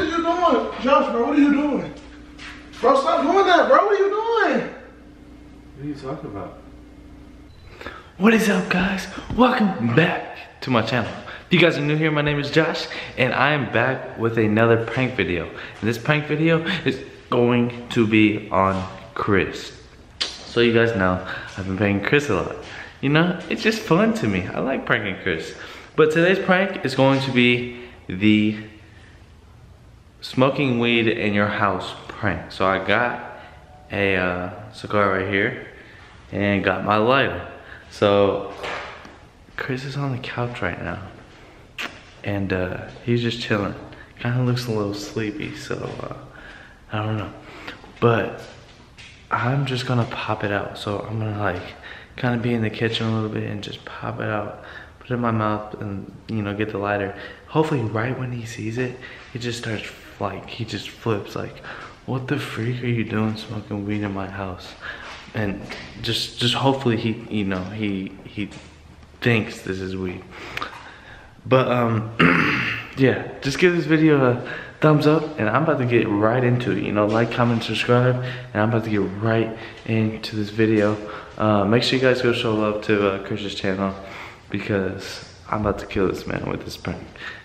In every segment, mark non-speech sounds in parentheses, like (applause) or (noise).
what are you doing? Josh, bro, what are you doing? Bro, stop doing that, bro. What are you doing? What are you talking about? What is up guys? Welcome back to my channel. If you guys are new here, my name is Josh and I am back with another prank video. And this prank video is going to be on Chris. So you guys know, I've been pranking Chris a lot. You know, it's just fun to me. I like pranking Chris. But today's prank is going to be the smoking weed in your house prank. So I got a uh, cigar right here and got my lighter. So Chris is on the couch right now and uh, he's just chilling. Kind of looks a little sleepy, so uh, I don't know. But I'm just gonna pop it out. So I'm gonna like kind of be in the kitchen a little bit and just pop it out, put it in my mouth and you know, get the lighter. Hopefully right when he sees it, he just starts like, he just flips like, what the freak are you doing smoking weed in my house? And just, just hopefully he, you know, he, he thinks this is weed. But um, (clears throat) yeah, just give this video a thumbs up and I'm about to get right into it. You know, like, comment, subscribe, and I'm about to get right into this video. Uh, make sure you guys go show love to uh, Chris's channel because I'm about to kill this man with this prank.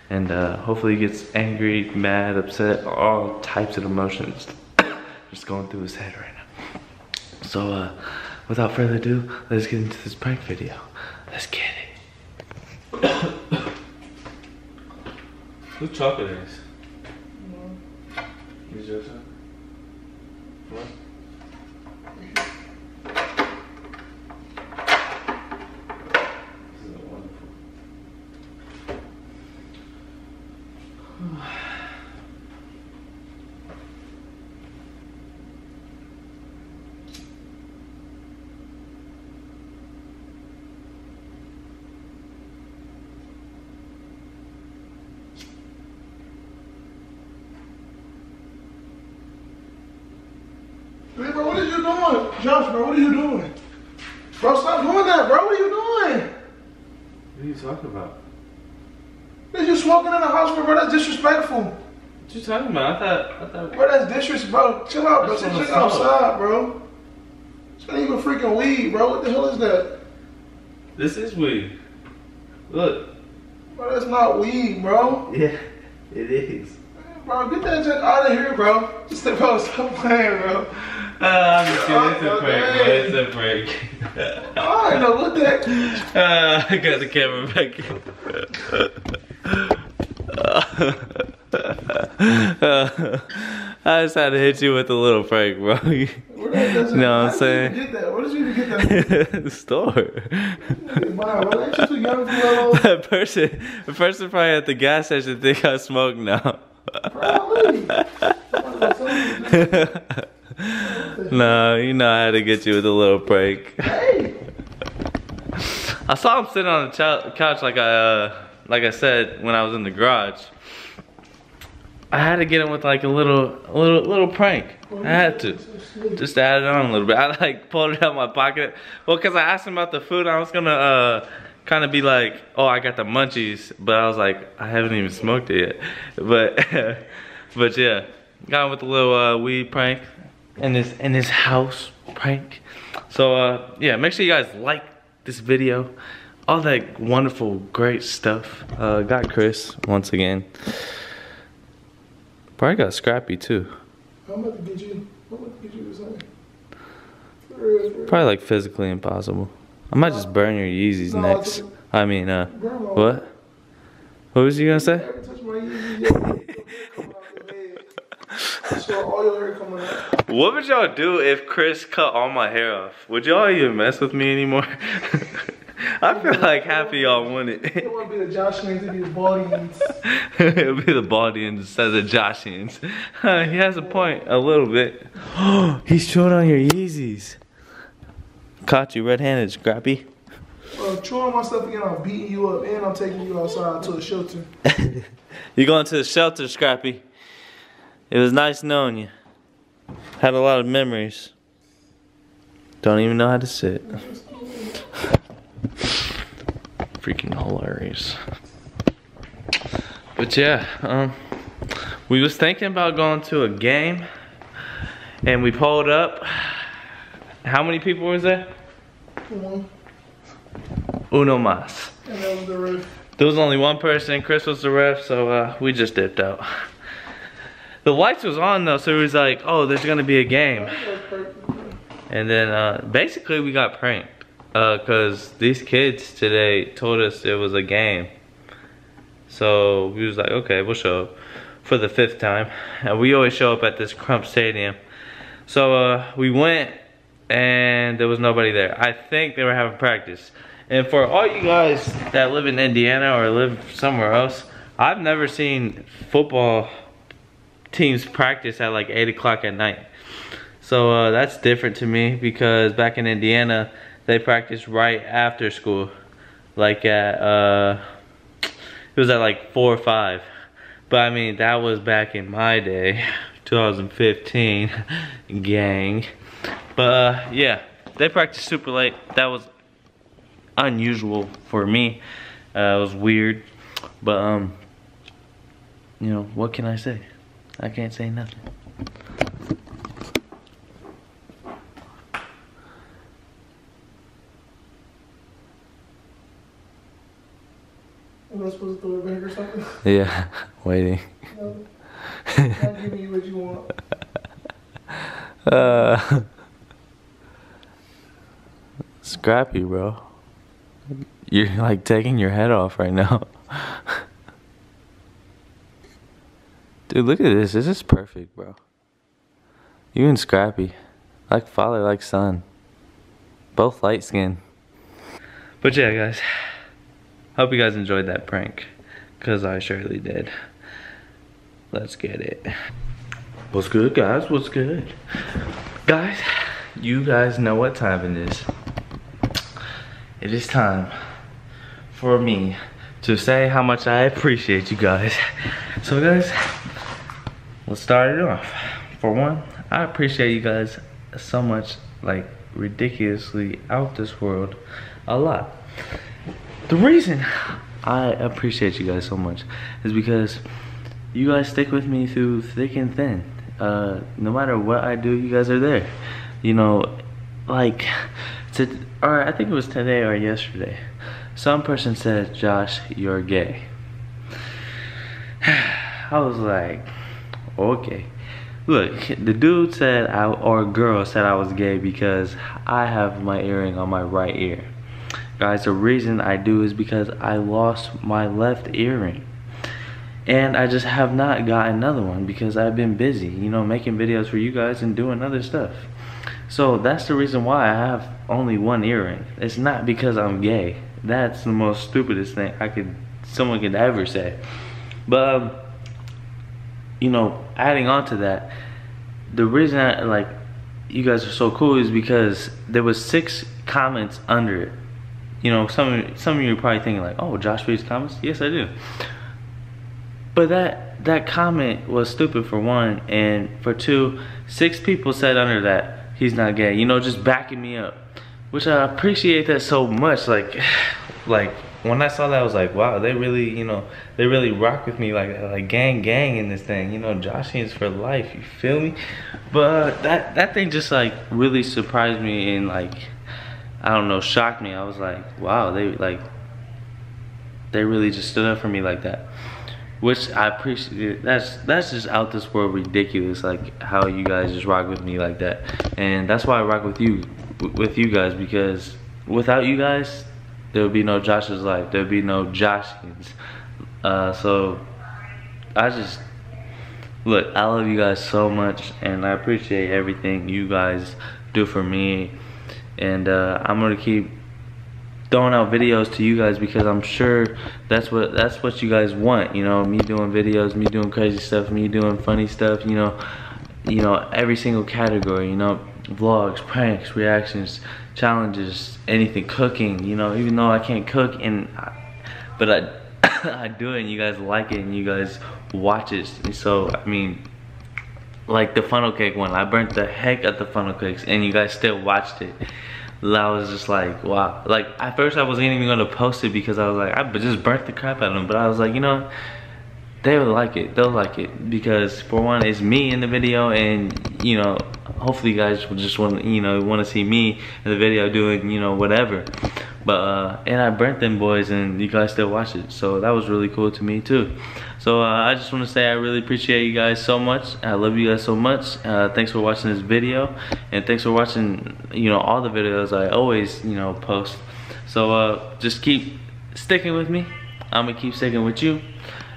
And uh, hopefully he gets angry, mad, upset, all types of emotions (coughs) just going through his head right now. So uh, without further ado, let's get into this prank video. Let's get it. (coughs) Who chocolate is? Is yours? What? This is wonderful. Bro, what are you doing? Josh, bro, what are you doing? Bro, stop doing that, bro. What are you doing? What are you talking about? You're smoking in the house, bro. That's disrespectful. What you talking about? I thought, I thought. Bro, that's disrespectful. Bro, chill out, bro. Sit chill outside, bro. It's not even freaking weed, bro. What the hell is that? This is weed. Look. Bro, that's not weed, bro. (laughs) Yeah, it is. Bro, get that junk out of here, bro. Just (laughs) bro, stop playing, bro. Uh, I'm just kidding. It's a prank. It's a prank. I don't know what that. Uh, I got the camera back. I just had to hit you with a little prank, bro. (laughs) You Where that doesn't- know what I'm how did you saying? Get that? Where did you even get that? (laughs) the store. Wow, bro, (laughs) ain't young for that? that person, the person probably at the gas station think I smoke now. Probably. No, you know I had to get you with a little prank. Hey, I saw him sitting on the couch like I, uh, like I said when I was in the garage. I had to get him with like a little, a little, little prank. I had to, just to add it on a little bit. I like pulled it out of my pocket. Well, cause I asked him about the food. I was gonna uh, kind of be like, oh, I got the munchies, but I was like, I haven't even smoked it yet. But, (laughs) but yeah, got him with a little uh, weed prank in his in his house prank. So uh, yeah, make sure you guys like this video. All that wonderful, great stuff. Uh, got Chris once again. Probably got Scrappy too. About to get you. About to get you something. For real, for real. Probably like physically impossible. I might just burn your Yeezys No, next. it's- I mean, uh, Grandma. what? What was you gonna say? (laughs) (laughs) What would y'all do if Chris cut all my hair off? Would y'all even mess with me anymore? (laughs) I feel like half of y'all want It it. to be the Josh Names, it be the Baldians. (laughs) Be the says the Joshians. Uh, he has a point, a little bit. (gasps) He's chewing on your Yeezys. Caught you red-handed, Scrappy. Bro, chewing my stuff again, I'm beating you up, and I'm taking you outside to a shelter. You going to the shelter, Scrappy? It was nice knowing you. Had a lot of memories. Don't even know how to sit. (laughs) Freaking hilarious. But yeah, um, We was thinking about going to a game and we pulled up. How many people was there? One. Uno mas. And that was the ref. There was only one person, Chris was the ref, so uh, we just dipped out. The lights was on though, so it was like, oh, there's gonna be a game. And then uh, basically we got pranked. Uh, Cause these kids today told us it was a game. So we was like, okay, we'll show up for the fifth time. And we always show up at this Crump Stadium. So uh, we went and there was nobody there. I think they were having practice. And for all you guys that live in Indiana or live somewhere else, I've never seen football teams practice at like 8 o'clock at night. So uh, that's different to me because back in Indiana, they practice right after school. Like at, uh, it was at like 4 or 5. But I mean, that was back in my day, (laughs) 2015, (laughs) gang. But uh, yeah, they practiced super late. That was unusual for me. Uh, it was weird. But, um, you know, what can I say? I can't say nothing. Am I supposed to throw it back or something? (laughs) Yeah, waiting. No. I'll give you what you want. (laughs) Uh, scrappy, bro. You're like taking your head off right now. Dude, look at this. This is perfect, bro. You and Scrappy. Like father, like son. Both light skin. But yeah, guys. Hope you guys enjoyed that prank. Because I surely did. Let's get it. What's good, guys? What's good? Guys, you guys know what time it is. It is time for me to say how much I appreciate you guys. So guys, let's start it off. For one, I appreciate you guys so much, like ridiculously out this world, a lot. The reason I appreciate you guys so much is because you guys stick with me through thick and thin. Uh, no matter what I do, you guys are there. You know, like, to, or I think it was today or yesterday. Some person said, Josh, you're gay. (sighs) I was like, okay. Look, the dude said, I, or girl said I was gay because I have my earring on my right ear. Guys, the reason I do is because I lost my left earring. And I just have not got another one because I've been busy, you know, making videos for you guys and doing other stuff. So that's the reason why I have only one earring. It's not because I'm gay. That's the most stupidest thing I could, someone could ever say. But, um, you know, adding on to that, the reason I, like, you guys are so cool is because there was six comments under it. You know, some some of you are probably thinking like, "Oh, Josh reads comments." Yes, I do. But that that comment was stupid for one, and for two, six people said under that he's not gay. You know, just backing me up, which I appreciate that so much. Like, (sighs) like when I saw that, I was like, wow, they really, you know, they really rock with me, like like gang gang in this thing. You know, Joshians for life. You feel me? But that that thing just like really surprised me and like I don't know, shocked me. I was like, wow, they like they really just stood up for me like that. Which I appreciate. That's that's just out this world ridiculous. Like how you guys just rock with me like that, and that's why I rock with you, with you guys because without you guys, there would be no Josh's life. There would be no Joshians. Uh, so I just look. I love you guys so much, and I appreciate everything you guys do for me. And uh, I'm gonna keep throwing out videos to you guys because I'm sure that's what that's what you guys want. You know, me doing videos, me doing crazy stuff, me doing funny stuff. You know, you know every single category. You know, vlogs, pranks, reactions, challenges, anything, cooking. You know, even though I can't cook, and but I (coughs) I do it, and you guys like it, and you guys watch it. So I mean. Like the funnel cake one, I burnt the heck out the funnel cakes, and you guys still watched it. I was just like, wow. Like, at first I wasn't even gonna post it because I was like, I just burnt the crap out of them. But I was like, you know, they would like it. They'll like it because for one, it's me in the video, and you know, hopefully you guys will just want you know want to see me in the video doing you know whatever. But uh, and I burnt them boys, and you guys still watch it, so that was really cool to me too. So uh, I just want to say I really appreciate you guys so much. I love you guys so much. Uh, thanks for watching this video, and thanks for watching you know all the videos I always you know post. So uh, just keep sticking with me. I'm gonna keep sticking with you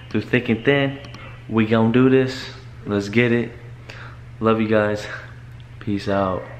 through thick and thin. We gonna do this. Let's get it. Love you guys. Peace out.